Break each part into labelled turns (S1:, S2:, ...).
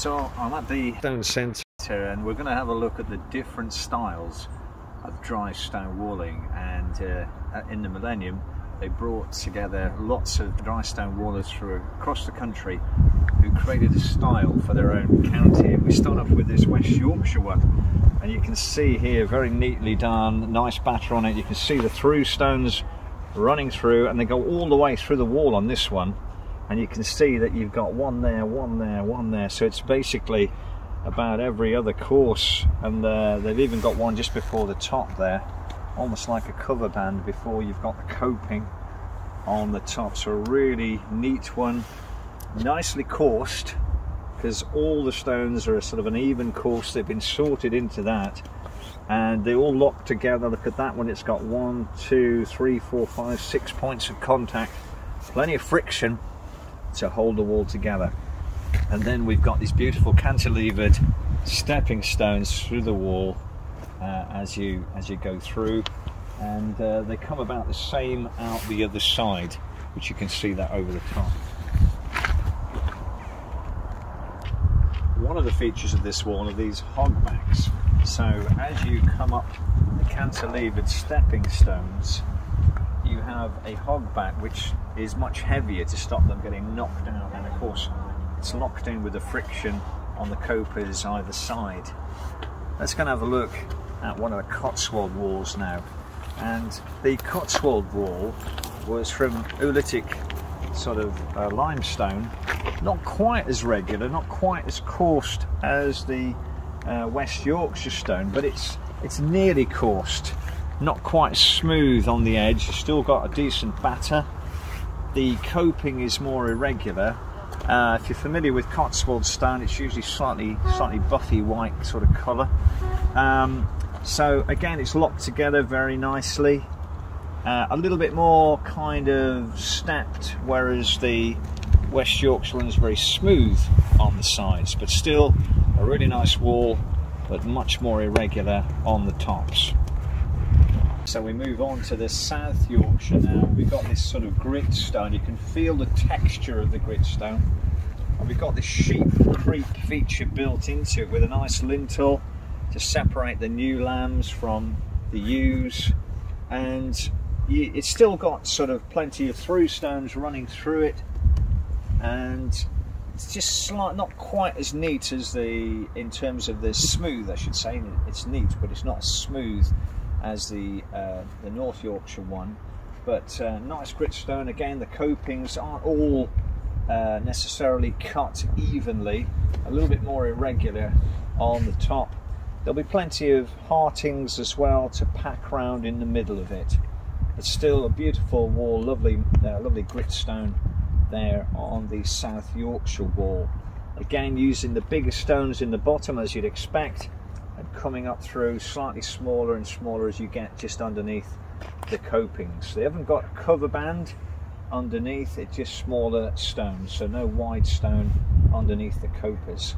S1: So I'm at the stone centre. and we're going to have a look at the different styles of dry stone walling. And uh, in the millennium they brought together lots of dry stone wallers from across the country who created a style for their own county. And we start off with this West Yorkshire one. And you can see here very neatly done nice batter on it. You can see the through stones running through and they go all the way through the wall on this one and you can see that you've got one there one there one there. So it's basically about every other course and uh, they've even got one just before the top there almost like a cover band before you've got the coping on the top. So a really neat one nicely coursed because all the stones are a sort of an even course. They've been sorted into that and they all lock together. Look at that one. It's got one two three four five six points of contact. Plenty of friction to hold the wall together. And then we've got these beautiful cantilevered stepping stones through the wall uh, as you as you go through, and uh, they come about the same out the other side, which you can see that over the top. One of the features of this wall are these hogbacks. So as you come up the cantilevered stepping stones, have a hogback which is much heavier to stop them getting knocked out and of course it's locked in with the friction on the copers either side. Let's go and have a look at one of the Cotswold walls now. And the Cotswold wall was from oolitic sort of uh, limestone. Not quite as regular not quite as coursed as the uh, West Yorkshire stone but it's it's nearly coursed not quite smooth on the edge. Still got a decent batter. The coping is more irregular. Uh, if you're familiar with Cotswold stone it's usually slightly slightly buffy white sort of colour. Um, so again it's locked together very nicely. Uh, a little bit more kind of stepped whereas the West Yorkshire one is very smooth on the sides but still a really nice wall but much more irregular on the tops so we move on to the South Yorkshire now. We've got this sort of grit stone. You can feel the texture of the grit stone. And we've got this sheep creep feature built into it with a nice lintel to separate the new lambs from the ewes. And it's still got sort of plenty of through stones running through it. And it's just slight, not quite as neat as the, in terms of the smooth, I should say. It's neat, but it's not smooth as the, uh, the North Yorkshire one. But uh, nice gritstone, again the copings aren't all uh, necessarily cut evenly, a little bit more irregular on the top. There'll be plenty of heartings as well to pack round in the middle of it. It's still a beautiful wall, lovely, uh, lovely gritstone there on the South Yorkshire wall. Again using the bigger stones in the bottom as you'd expect and coming up through slightly smaller and smaller as you get just underneath the copings. They haven't got a cover band underneath, it's just smaller stones, so no wide stone underneath the copers.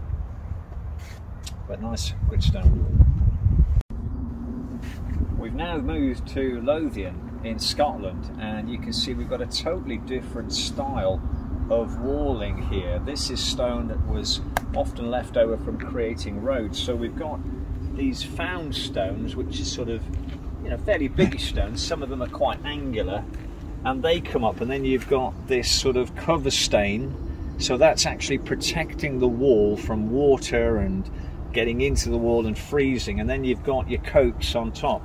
S1: But nice gritstone. We've now moved to Lothian in Scotland and you can see we've got a totally different style of walling here. This is stone that was often left over from creating roads. So we've got these found stones, which is sort of, you know, fairly big stones. Some of them are quite angular, and they come up, and then you've got this sort of cover stain. So that's actually protecting the wall from water and getting into the wall and freezing. And then you've got your copes on top.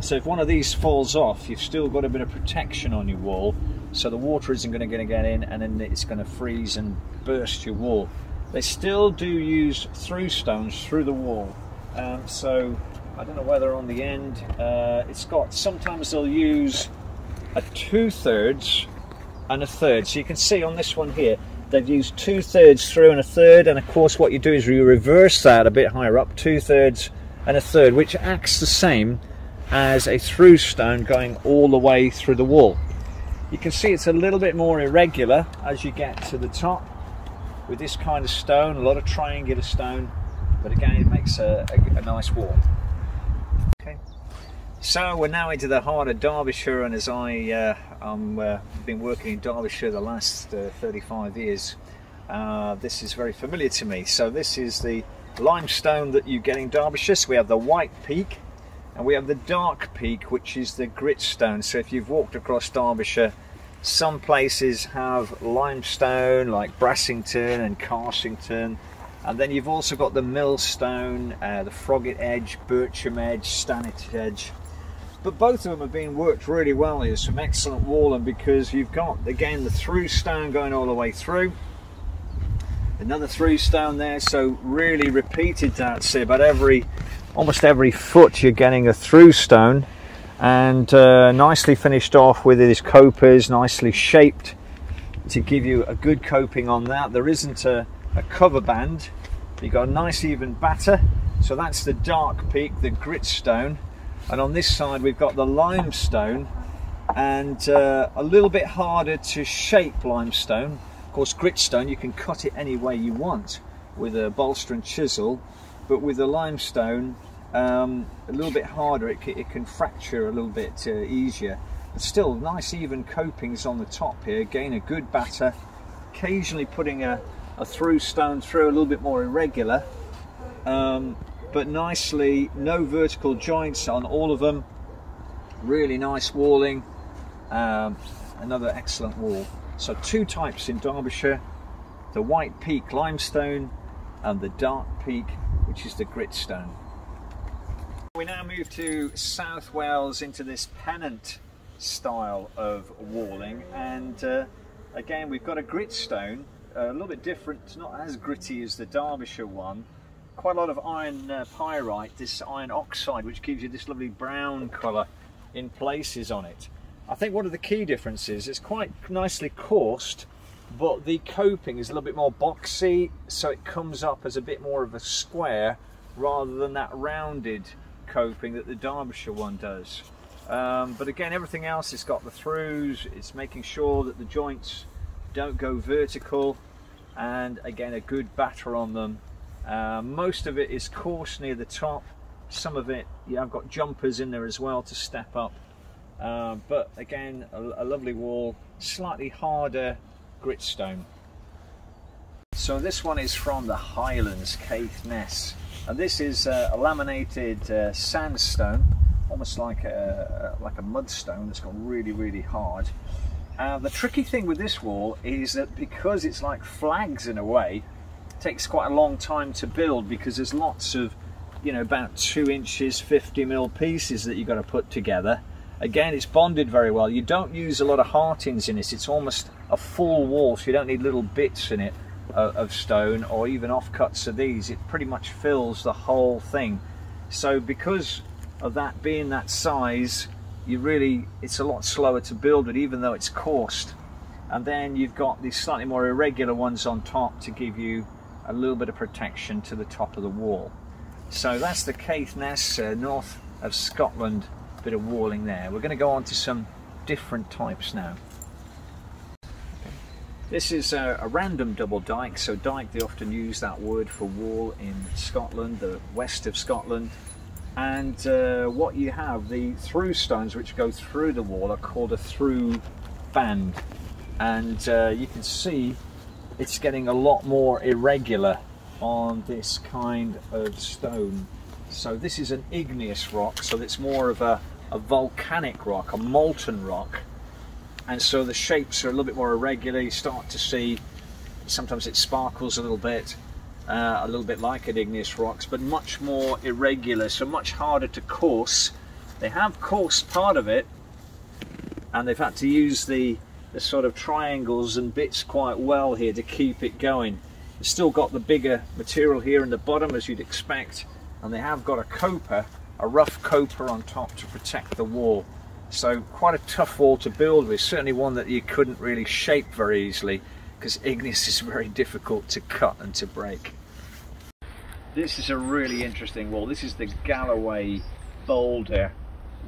S1: So if one of these falls off, you've still got a bit of protection on your wall. So the water isn't going to get in, and then it's going to freeze and burst your wall. They still do use through stones through the wall. Um, so I don't know whether on the end uh, it's got, sometimes they'll use a two thirds and a third. So you can see on this one here, they've used two thirds through and a third. And of course what you do is you reverse that a bit higher up, two thirds and a third, which acts the same as a through stone going all the way through the wall. You can see it's a little bit more irregular as you get to the top with this kind of stone, a lot of triangular stone but again it makes a, a, a nice wall. Okay. So we're now into the heart of Derbyshire and as I uh, I'm uh, been working in Derbyshire the last uh, 35 years uh, this is very familiar to me. So this is the limestone that you get in Derbyshire. So we have the white peak and we have the dark peak, which is the gritstone. So if you've walked across Derbyshire, some places have limestone like Brassington and Carsington. And then you've also got the millstone, uh, the Froggatt Edge, Birchen Edge, Stanage Edge. But both of them have been worked really well here, some excellent walling because you've got, again, the through stone going all the way through. Another through stone there. So really repeated that see about every almost every foot you're getting a through stone. And uh, nicely finished off with these copers nicely shaped to give you a good coping on that. There isn't a, a cover band you've got a nice even batter. So that's the dark peak the gritstone. And on this side we've got the limestone. And uh, a little bit harder to shape limestone. Of course gritstone you can cut it any way you want with a bolster and chisel. But with the limestone um, a little bit harder it, it, can fracture a little bit uh, easier. But still nice even copings on the top here. Again a good batter. Occasionally putting a, a through stone through a little bit more irregular um, but nicely no vertical joints on all of them. Really nice walling. Um, another excellent wall. So two types in Derbyshire, the White Peak limestone and the Dark Peak, which is the gritstone. We now move to South Wales into this pennant style of walling and uh, again we've got a gritstone, a little bit different, not as gritty as the Derbyshire one, quite a lot of iron uh, pyrite, this iron oxide which gives you this lovely brown colour in places on it. I think one of the key differences, it's quite nicely coursed, but the coping is a little bit more boxy, so it comes up as a bit more of a square rather than that rounded coping that the Derbyshire one does. Um, but again, everything else, it's got the throughs, it's making sure that the joints don't go vertical, and again, a good batter on them. Uh, most of it is coarse near the top. Some of it, yeah, I've got jumpers in there as well to step up uh, but again, a, a, lovely wall, slightly harder gritstone. So this one is from the Highlands Caithness. And this is uh, a laminated uh, sandstone, almost like a, like a mudstone that's got really, really hard. Uh, the tricky thing with this wall is that because it's like flags in a way, it takes quite a long time to build because there's lots of, you know, about two inches, 50 mil pieces that you've got to put together Again, it's bonded very well. You don't use a lot of heartings in this. It's almost a full wall, so you don't need little bits in it uh, of stone or even offcuts of these. It pretty much fills the whole thing. So because of that being that size, you really, it's a lot slower to build it, even though it's coursed. And then you've got these slightly more irregular ones on top to give you a little bit of protection to the top of the wall. So that's the Caithness, uh, north of Scotland bit of walling there. We're going to go on to some different types now. This is a, a, random double dyke. So dyke, they often use that word for wall in Scotland, the west of Scotland. And uh, what you have, the through stones which go through the wall are called a through band. And uh, you can see it's getting a lot more irregular on this kind of stone so this is an igneous rock, so it's more of a, a volcanic rock, a molten rock. And so the shapes are a little bit more irregular. You start to see, sometimes it sparkles a little bit, uh, a little bit like igneous rocks, but much more irregular, so much harder to course. They have coursed part of it, and they've had to use the, the sort of triangles and bits quite well here to keep it going. It's still got the bigger material here in the bottom, as you'd expect, and they have got a coper, a rough coper on top to protect the wall. So quite a tough wall to build with, certainly one that you couldn't really shape very easily because igneous is very difficult to cut and to break. This is a really interesting wall. This is the Galloway boulder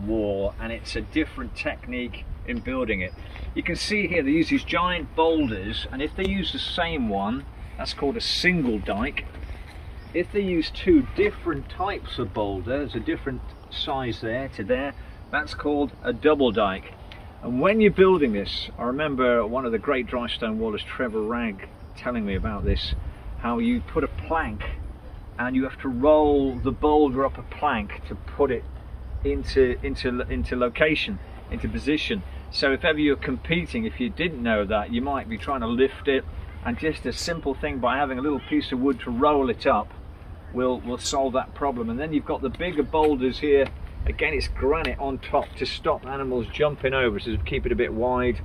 S1: wall and it's a different technique in building it. You can see here they use these giant boulders and if they use the same one, that's called a single dike. if they use two different types of boulder, there's a different size there to there, that's called a double dike. And when you're building this, I remember one of the great dry stone wallers, Trevor Ragg, telling me about this, how you put a plank and you have to roll the boulder up a plank to put it into into into location, into position. So if ever you're competing, if you didn't know that, you might be trying to lift it, and just a simple thing by having a little piece of wood to roll it up will will solve that problem. And then you've got the bigger boulders here. Again, it's granite on top to stop animals jumping over, so keep it a bit wide.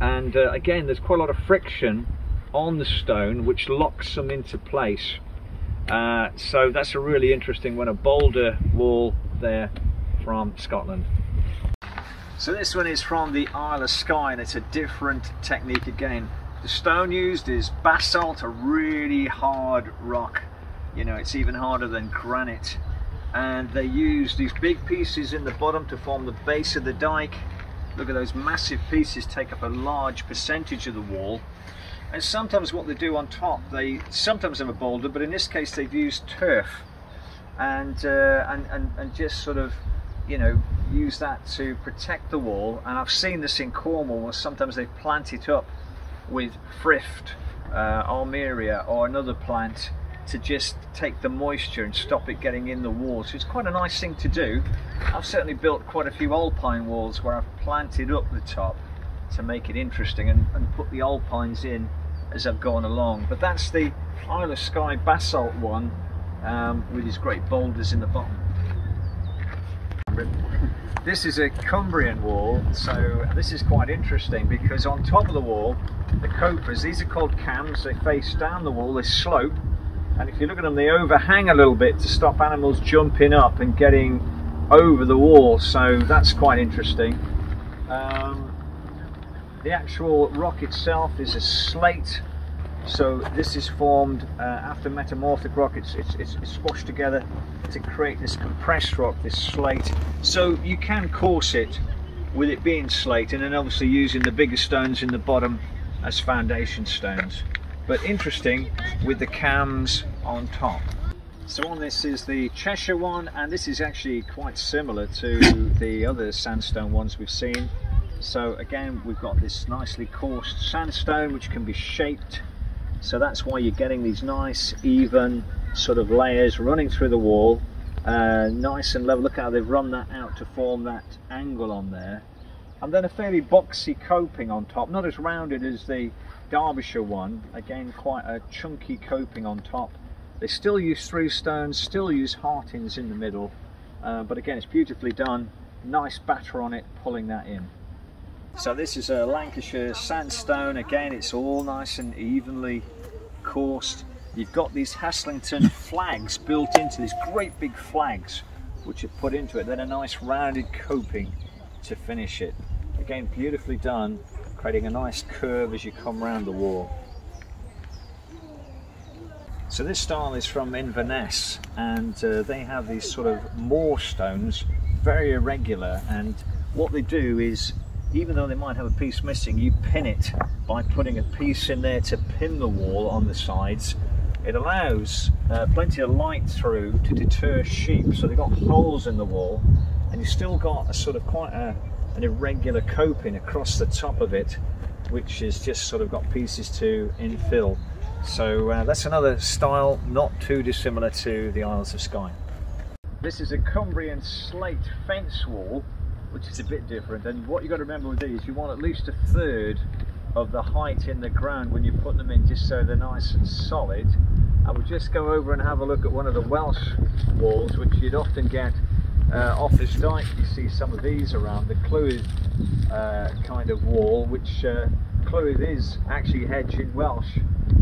S1: And uh, again, there's quite a lot of friction on the stone, which locks them into place. Uh, so that's a really interesting one, a boulder wall there from Scotland. So this one is from the Isle of Skye and it's a different technique again. The stone used is basalt, a really hard rock. You know, it's even harder than granite. And they use these big pieces in the bottom to form the base of the dike. Look at those massive pieces take up a large percentage of the wall and sometimes what they do on top, they sometimes have a boulder, but in this case they've used turf and, uh, and, and, and just sort of, you know, use that to protect the wall. And I've seen this in Cornwall where sometimes they plant it up with thrift, uh, armeria or another plant to just take the moisture and stop it getting in the wall. So it's quite a nice thing to do. I've certainly built quite a few alpine walls where I've planted up the top to make it interesting and, and put the alpines in as I've gone along. But that's the Isle of Skye basalt one um, with these great boulders in the bottom. This is a Cumbrian wall, so this is quite interesting because on top of the wall, the copers, these are called cams, they face down the wall, they slope, and if you look at them, they overhang a little bit to stop animals jumping up and getting over the wall, so that's quite interesting. Um, the actual rock itself is a slate. So this is formed uh, after metamorphic rock. It's, it's, it's, squashed together to create this compressed rock this slate. So you can course it with it being slate and then obviously using the bigger stones in the bottom as foundation stones. But interesting with the cams on top. So on this is the Cheshire one and this is actually quite similar to the other sandstone ones we've seen so again, we've got this nicely coursed sandstone which can be shaped. So that's why you're getting these nice, even sort of layers running through the wall. Uh, nice and level. Look how they've run that out to form that angle on there. And then a fairly boxy coping on top, not as rounded as the Derbyshire one. Again, quite a chunky coping on top. They still use through stones, still use heartings in the middle. Uh, but again, it's beautifully done. Nice batter on it, pulling that in. So this is a Lancashire sandstone. Again, it's all nice and evenly coursed. You've got these Haslingden flags built into these great big flags which are put into it. Then a nice rounded coping to finish it. Again, beautifully done, creating a nice curve as you come round the wall. So this style is from Inverness and uh, they have these sort of moor stones, very irregular and what they do is even though they might have a piece missing, you pin it by putting a piece in there to pin the wall on the sides. It allows uh, plenty of light through to deter sheep, so they've got holes in the wall, and you've still got a sort of quite a, an irregular coping across the top of it, which has just sort of got pieces to infill. So uh, that's another style not too dissimilar to the Isles of Skye. This is a Cumbrian slate fence wall which is a bit different. And what you've got to remember with these, you want at least a third of the height in the ground when you put them in, just so they're nice and solid. I would just go over and have a look at one of the Welsh walls, which you'd often get uh, off this dike. You see some of these around, the Clwyd uh, kind of wall, which uh, Clwyd is actually hedge in Welsh.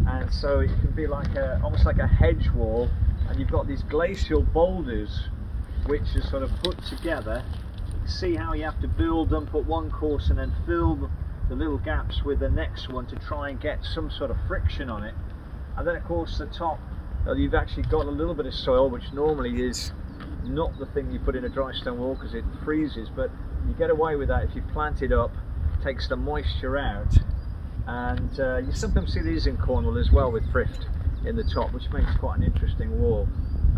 S1: And so it can be like a, almost like a hedge wall, and you've got these glacial boulders which are sort of put together see how you have to build them, put one course and then fill the little gaps with the next one to try and get some sort of friction on it. And then of course the top, you've actually got a little bit of soil, which normally is not the thing you put in a dry stone wall because it freezes, but you get away with that if you plant it up, takes the moisture out. And uh, you sometimes see these in Cornwall as well with thrift in the top, which makes quite an interesting wall.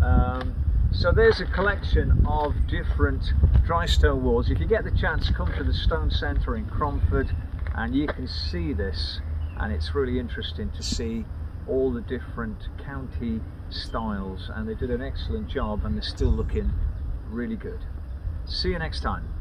S1: Um, so there's a collection of different dry stone walls. If you get the chance, come to the Stone Centre in Cromford and you can see this and it's really interesting to see all the different county styles and they did an excellent job and they're still looking really good. See you next time.